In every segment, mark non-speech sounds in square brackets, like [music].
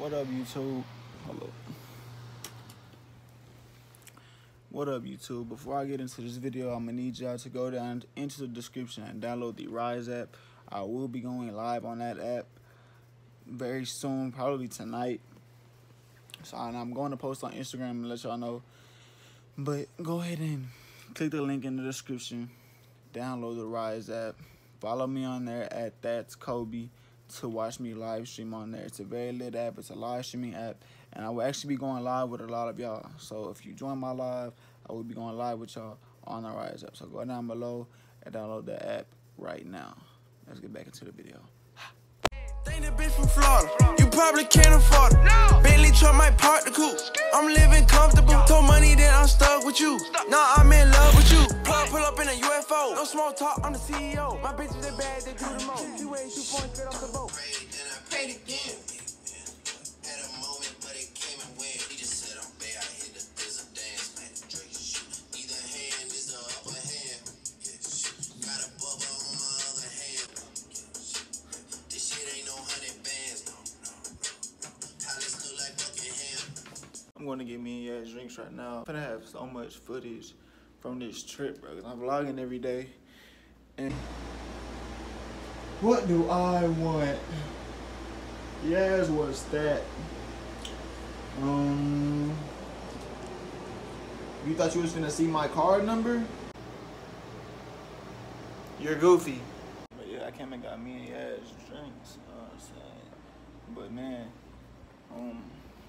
What up, YouTube? Hello. What up, YouTube? Before I get into this video, I'm gonna need y'all to go down into the description and download the Rize app. I will be going live on that app very soon, probably tonight. So I'm going to post on Instagram and let y'all know. But go ahead and click the link in the description. Download the Rize app. Follow me on there at That's Kobe to watch me live stream on there. It's a very lit app. It's a live streaming app. And I will actually be going live with a lot of y'all. So if you join my live, I will be going live with y'all on the Rize Up. So go down below and download the app right now. Let's get back into the video. Think the bitch from Florida. You probably can't afford it. No. Bentley truck might park the coupe. I'm living comfortable. Told money that I'm stuck with you. Nah, I'm in love with you. Plug pull up in a UFO. No small talk, I'm the CEO. My bitches they bad, they do the most. Two ways, two points, straight off the boat. Paid again. I'm going to get me a drinks right now. I'm gonna have so much footage from this trip, bro. I'm vlogging every day. And what do I want? Yes, what's that? Um, you thought you was gonna see my card number? You're goofy. But yeah, I came and got me Yaz drinks. You know what I'm saying? But man, um,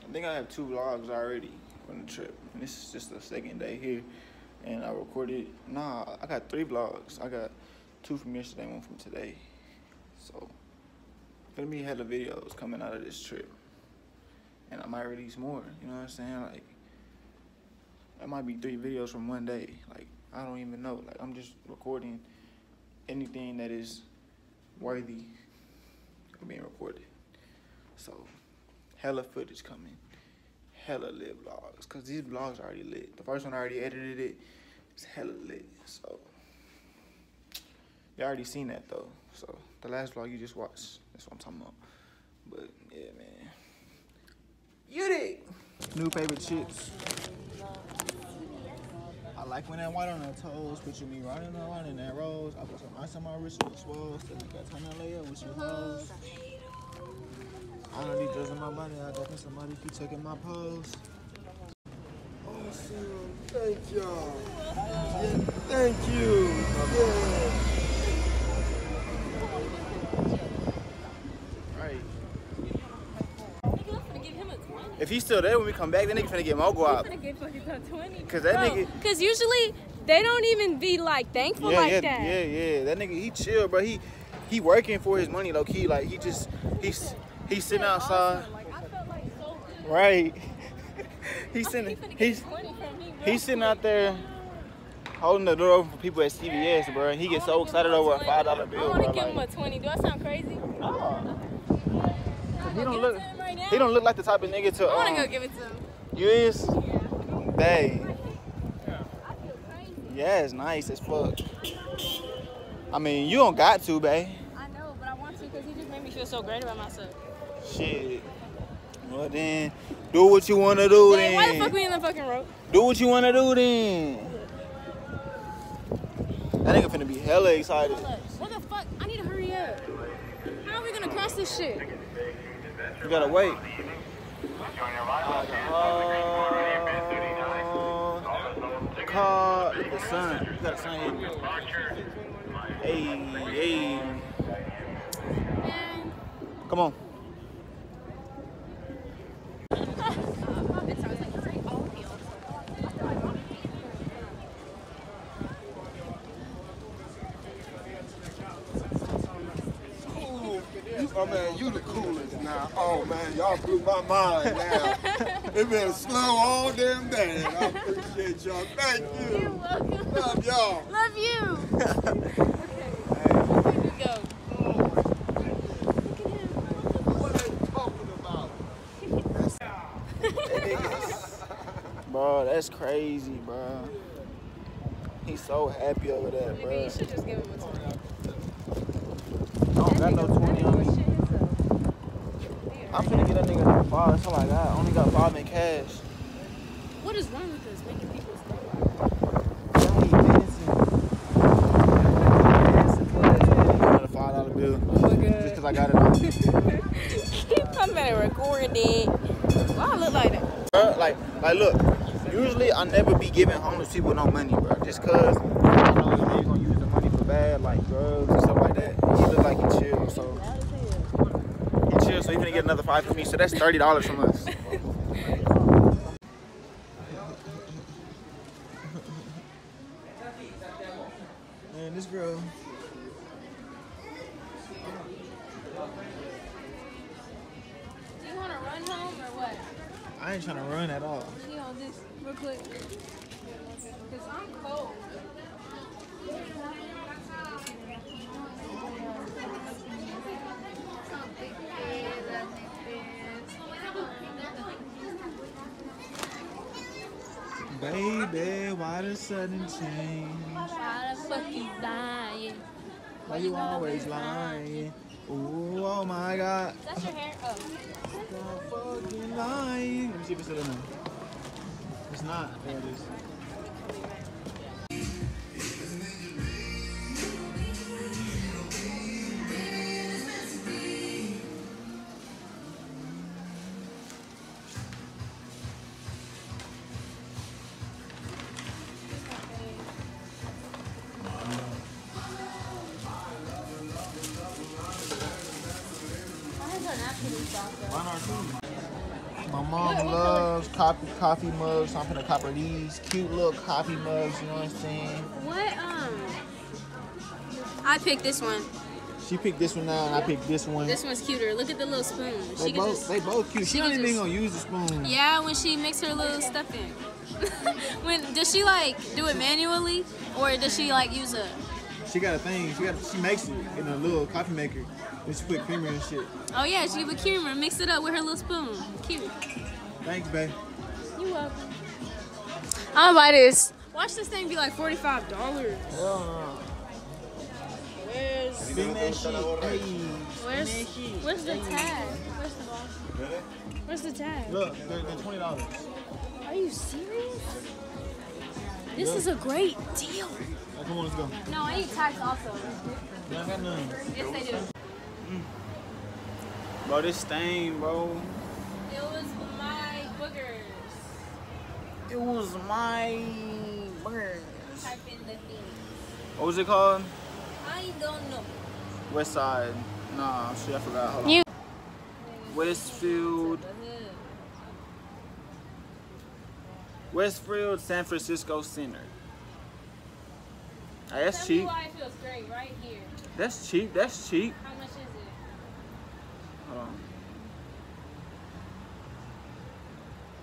I think I have two vlogs already from the trip. And this is just the second day here. And I recorded, nah, I got three vlogs. I got two from yesterday, one from today. So, gonna be hella videos coming out of this trip. And I might release more, you know what I'm saying? Like, that might be three videos from one day. Like, I don't even know. Like, I'm just recording anything that is worthy of being recorded. So, hella footage coming, hella lit vlogs, cause these vlogs are already lit. The first one I already edited it, it's hella lit. So you already seen that though. So the last vlog you just watched, that's what I'm talking about. But yeah, man, you did. New favorite chips. I like when that white on her toes. Picture me riding around in that rose. I put some ice on my wrist with swole. Still got time to lay up with you hoes. Uh-huh. I don't need drugs in my body. I got somebody keep taking my pose. Awesome. Thank y'all. Yeah, thank you. Yeah. Right. Nigga, I'm finna give him a 20. If he's still there when we come back, that nigga finna get more I'm guap. finna give fucking a 20. Cause that nigga- Cause usually they don't even be like thankful Yeah, like yeah, that. yeah, yeah. That nigga, he chill, bro. He he working for his money, low key. Like he just he's he's sitting outside. Awesome. Like like so. Right. [laughs] he's sitting he's he's sitting out there holding the door open for people at CVS, bro. And he gets so excited over a five dollar bill. I wanna bro. give him a 20. Do I sound crazy? I'm He don't look right he don't look like the type of nigga to I wanna go um, give it to him. you is Yeah. babe. I feel crazy. Yeah, it's nice as fuck. I mean, you don't got to, babe. I know, but I want to because he just made me feel so great about myself. Shit. Well then, do what you wanna do then. why the fuck then. we in the fucking road? Do what you wanna do then. That nigga finna be hella excited. What the fuck? I need to hurry up. How are we gonna cross this shit? You gotta wait. Uh, car, look at the sun. You got a sun you. Hey, hey. Come on. Cool. You, oh man, you the coolest now. Oh man, y'all blew my mind now. [laughs] it been slow all damn day. I appreciate y'all. Thank you. You're welcome. Love y'all. Love you. okay. Here we go. Look at him. What are talking about? Bro, that's crazy, bro. He's so happy over that, Maybe bro. you should just give him a 20. I don't got no 20 on me. I'm finna get that nigga five. That's all I got. I only got five in cash. What is wrong with us making people stay? Another five dollar bill. Oh my Just god. cause I got it on. I'm gonna record. Why I look like that? Like, like, look. Usually, I never be giving homeless people no money, bro. Just cause I know they gonna use the money for bad, like drugs and stuff like that. He look like he chill, so. So he gonna get another five from me. So that's thirty dollars from us. Man, this girl. Do you wanna run home or what? I ain't trying to run at all. Let me hold this real quick. Cause I'm cold. Baby, why the sudden change? Why the fuck you lying? Why you always lying? Ooh, oh my god. That's your hair? Oh. Stop fucking lying. Let me see if it's still in there. It's not. There it is. My mom loves coffee coffee mugs, so I'm gonna copper these cute little coffee mugs. You know what I'm saying? What um? I picked this one. She picked this one now, and I picked this one. This one's cuter. Look at the little spoon. they She both just they both cute. She, she don't even just- gonna use the spoon. yeah. When she makes her little stuff in. [laughs] when does she like do it manually or does she like use a? She got a thing. She got she makes it in a little coffee maker. And she put creamer and shit. Oh yeah, she put creamer, mix it up with her little spoon. Cute. Thanks, babe. You welcome. I'm gonna buy this. Watch this thing be like forty-five dollars. Hell. Where's Spin that shit. Where's where's the tag? Where's the ball? Where's the tag? Look, they're, they're twenty dollars. Are you serious? This is a great deal. Come on, let's go. No, I need tags also. I got none. Yes, they do. Mm. Bro, this stain, bro. It was my boogers. It was my burn. Type in the thing. What was it called? I don't know. West Side. Nah, shit, I forgot. Hold on. You- Westfield. Westfield, San Francisco Center. That's cheap. why it feels great right here. That's cheap. That's cheap. How much is it? Hold on.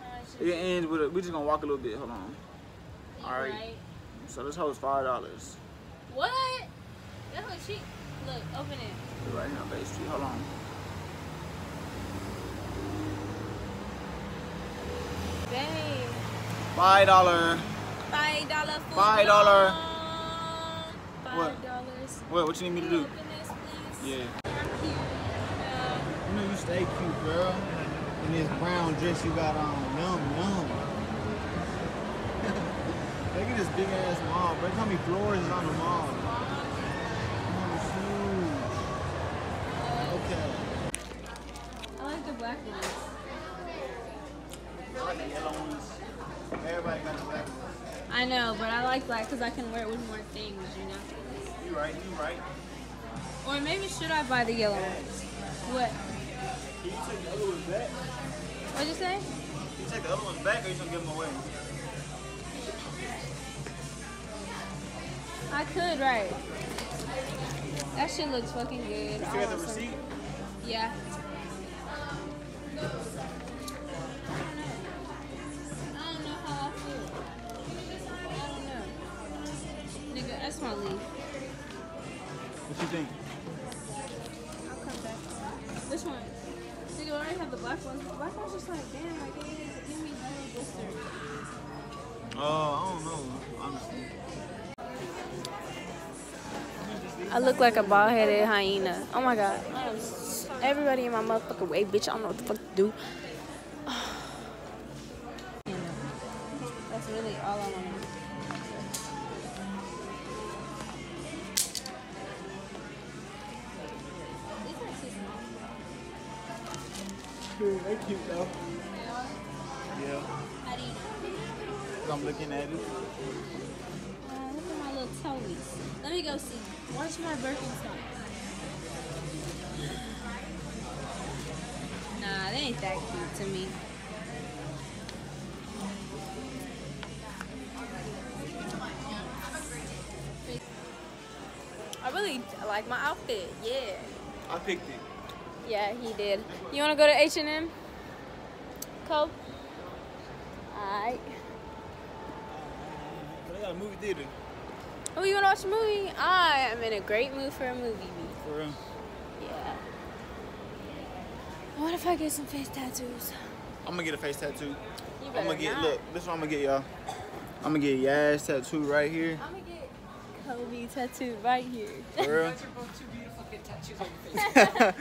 How much is It ends with a, we're just gonna walk a little bit. Hold on. it? alright. Right. So this hoe is five dollars. What? That's what cheap. Look, open it. Right here on Bay Street. Hold on. Babe. Five dollar. Five dollar. Five dollar. What? What? What you need me to do? This. Yeah. You know you stay cute, girl. In this brown dress you got on. Yum, yum. [laughs] Look at this big ass mall, bro. How many floors is on the mall? Okay. I like the black ones. I like the yellow ones. Everybody got the black ones. I know, but I like black because I can wear it with more things, you know. Right, you right. Or maybe should I buy the yellow ones? What? Can you take the other ones back? What'd you say? Can you take the other ones back or you gonna give them away? I could, right? That shit looks fucking good. You got the receipt? Yeah. Blister. Oh, I don't know, honestly. I look like a bald headed hyena. Oh my god. Everybody in my motherfucking way, bitch. I don't know what the fuck to do. Cute though. Yeah. How do you know? I'm looking at it. Uh, look at my little toes. Let me go see. Watch my Birkenstocks. Nah, they ain't that cute to me. I really like my outfit. Yeah. I picked it. Yeah, he did. You want to go to H and M? Cole. Alright. They got a movie theater. Oh, you want to watch a movie? I am in a great mood for a movie. B. For real. Yeah. What if I get some face tattoos? I'm gonna get a face tattoo. You I'm gonna get not. look. This one I'm gonna get y'all. I'm gonna get Yaz tattooed right here. I'm gonna get Kobe tattooed right here. For real.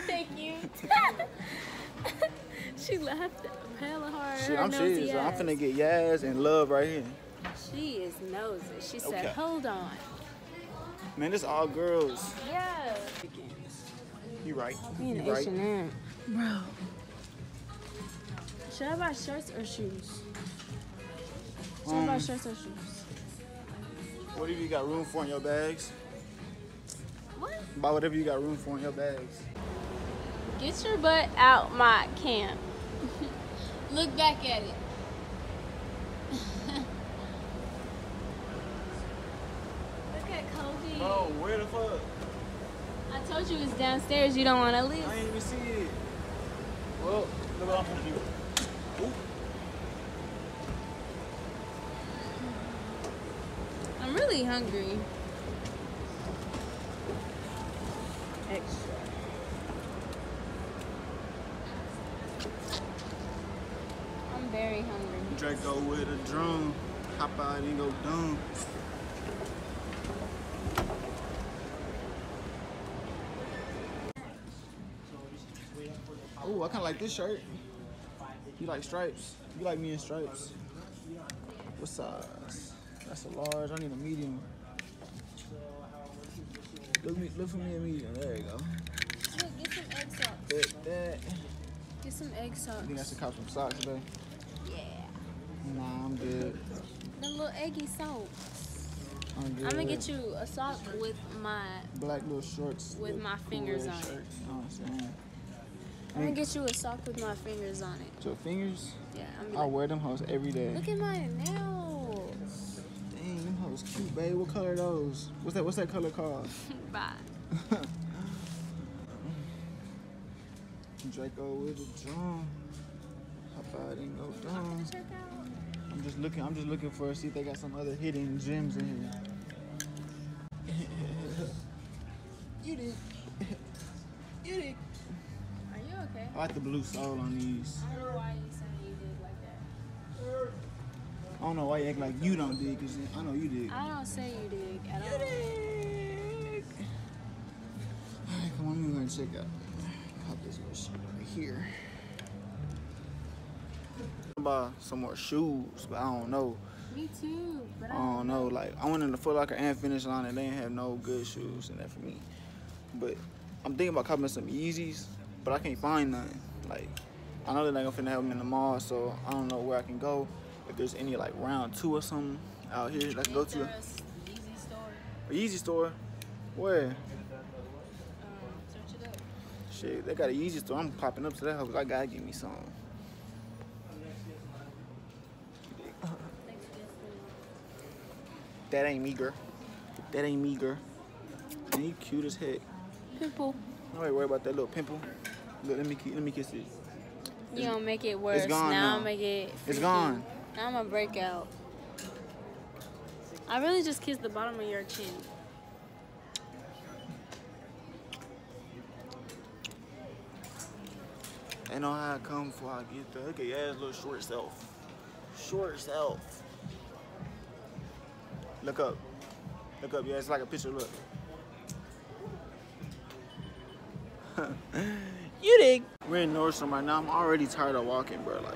Thank you. [laughs] she laughed hella hard. Her I'm serious. I'm finna get Yaz and Love right here. She is nosy. She said, Okay. "Hold on." Man, this all girls. Yeah. You right. Me You and right. H&M. Bro. Should I buy shirts or shoes? Should I buy Um, shirts or shoes? Whatever you got room for in your bags. What? Buy whatever you got room for in your bags. Get your butt out my camp. Look back at it. [laughs] Look at Kobe. Bro, where the fuck? I told you it's downstairs. You don't want to leave. I ain't even see it. Well, look what I'm do. Ooh. I'm really hungry. Very hungry. Draco with a drum. Hop out and go dumb. Oh, I kind of like this shirt. You like stripes? You like me in stripes? What size? That's a large. I need a medium. Look me, look for me a medium. There you go. Look, get some egg socks. That, that. Get some egg I socks. think I should cop some socks today. Yeah. Nah, I'm good. The little eggy socks. I'm. I'm gonna get you a sock with my. black little shorts With my fingers on it. know I'm? I'm gonna get you a sock with my fingers on it. So fingers, Yeah. I'm gonna be wear them hoes every day. look at my nails. Dang, them hoes cute, babe. What color are those? What's that? What's that color called? [laughs] Bye. [laughs] Draco with a drum. Hop out and go down. Check out. I'm just looking. I'm just looking for see if they got some other hidden gems in here. [laughs] you did. you did. Are you okay? I like the blue sole on these. I don't know why you said you did like that. I don't know why you act like you don't dig, cause I know you dig. I don't say you dig at You all. dig. Alright, come on, let me go and check out. Pop this little shit right here. Buy some more shoes, but I don't know. Me too. But I I don't know. Like I went in the Foot Locker and Finish Line and they didn't have no good shoes in there for me. But I'm thinking about copping some Yeezys, but I can't find none. Like I know they're not gonna finna have them in the mall, so I don't know where I can go. If there's any like round two or something out here that I can go to. A Yeezy store. A Yeezy store? Where? Um, search it up. Shit, they got a Yeezy store. I'm popping up to that because I gotta get me some. That ain't me, girl. That ain't me, girl. And you cute as heck. Pimple. Ain't worry about that little pimple. Look, let me let me kiss it. You gonna make it worse. It's gone now. now. I'm make it. It's gone. Now I'm gonna break out. I really just kissed the bottom of your chin. Ain't know how I come before I get there. Look at your ass little short self. Short self. Look up. Look up, yeah, it's like a picture, look. [laughs] You dig? We're in Nordstrom right now. I'm already tired of walking, bro. Like,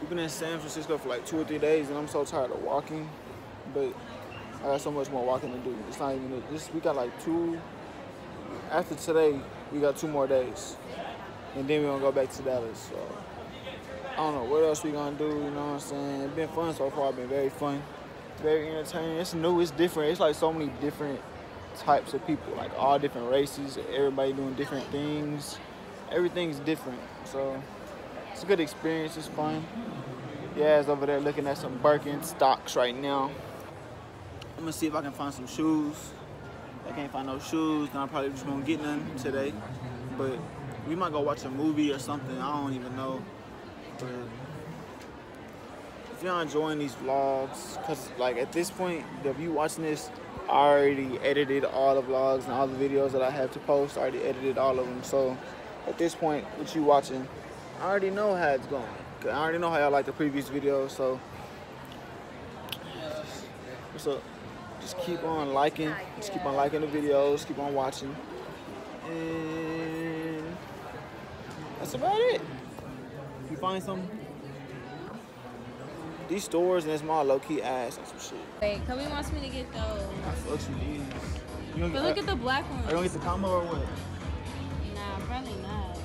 we've been in San Francisco for like two or three days, and I'm so tired of walking. But I got so much more walking to do. It's not even this. We got like two. After today, we got two more days, and then we're gonna go back to Dallas. So I don't know what else we gonna do. You know what I'm saying? It's been fun so far. Been very fun, very entertaining. It's new. It's different. It's like so many different types of people, like all different races. Everybody doing different things. Everything's different. So it's a good experience. It's fun. Yaz over there looking at some Birkenstocks right now. I'm gonna see if I can find some shoes. I can't find no shoes, then I probably just won't get none today. But we might go watch a movie or something. I don't even know. But if y'all enjoying these vlogs, cause like at this point, if you watching this, I already edited all the vlogs and all the videos that I have to post. I already edited all of them. So at this point, what you watching, I already know how it's going. I already know how y'all like the previous videos. So what's up? Just keep on liking. Just keep on liking the videos. Keep on watching. And that's about it. If you find something, these stores and it's more low key ass and some shit. Wait, Kobe wants me to get those. I fucks with these. You gonna But look at the black Are you ones. gonna get the combo or what? Nah, probably not.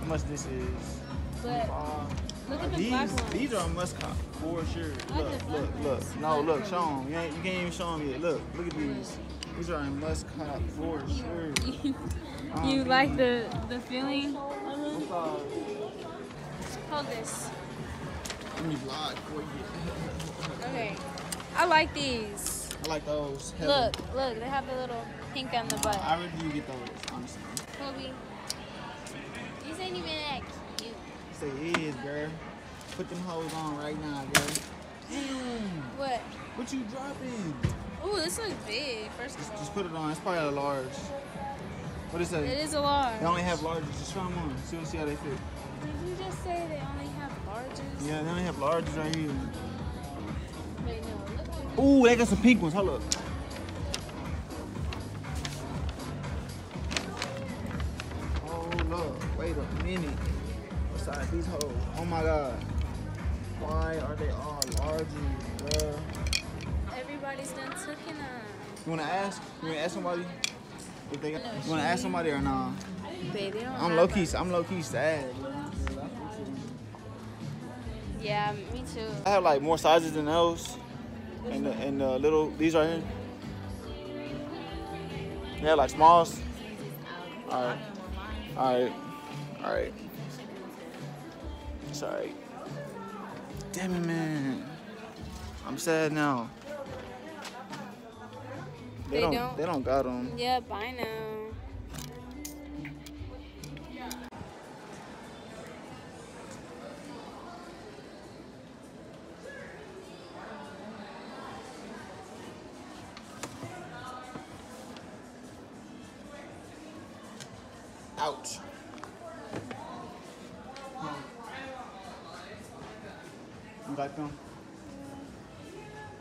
How much this is? But Uh, look at the these black ones. these are a must cop for sure. I Look, look, look. No, I look, show them. You, ain't, you can't even show them yet. Look, look at these. These are a must cop for [laughs] sure. you Um, like the the feeling? what's up? Hold this. Let me vlog for you. Okay. I like these. I like those. heavy. Look, look, they have the little pink on the butt. I really do get those, honestly. Kobe, these ain't even that cute. Say it is, girl. Put them hoes on right now, girl. Damn. What? What you dropping? Ooh, this looks big. First of all, Just put it on. It's probably a large. What is that? it is a large. They only have larges. Just try them on. See, see how they fit. Did you just say they only Yeah, they only have larges right here. Wait, no. Look at Ooh, they got some pink ones. Hold up. Hold up. Wait a minute. What size these hoes? Oh my god. Why are they all larges, bruh? Everybody's done taking them. You wanna ask? You wanna ask somebody? If they got, you wanna ask somebody or nah? Babe, they don't I'm low key. I'm low key sad. Yeah, me too. I have like more sizes than those, and the, and the little these right here. Yeah, like smalls. All right, all right, all right. Sorry. Damn it, man. I'm sad now. They don't, don't? They don't got them. Yeah, bye now. Ouch. You got them?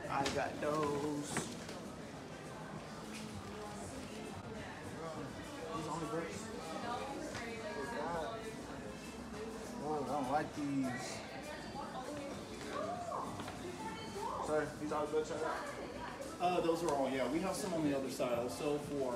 I got those. Bricks? Oh, I don't like these. Sorry, these are good, sir. Uh, those are all, yeah. We have some on the other side. So for